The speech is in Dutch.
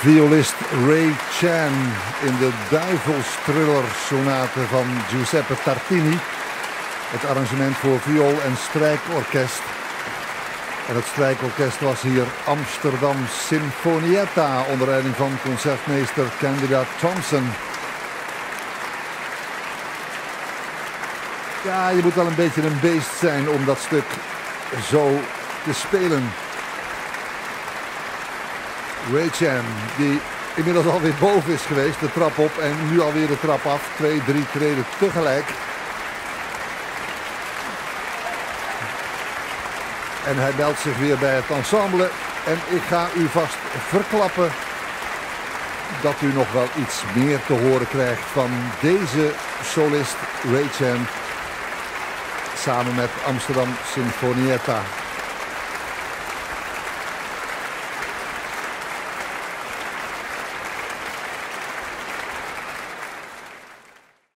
Violist Ray Chan in de Duivelstriller sonate van Giuseppe Tartini. Het arrangement voor viool en strijkorkest. En het strijkorkest was hier Amsterdam Sinfonietta onder leiding van concertmeester Candida Thompson. Ja, je moet wel een beetje een beest zijn om dat stuk zo te spelen. Ray die inmiddels alweer boven is geweest, de trap op en nu alweer de trap af. Twee, drie treden tegelijk. En hij meldt zich weer bij het ensemble. En ik ga u vast verklappen dat u nog wel iets meer te horen krijgt van deze solist Ray. Samen met Amsterdam Sinfonietta.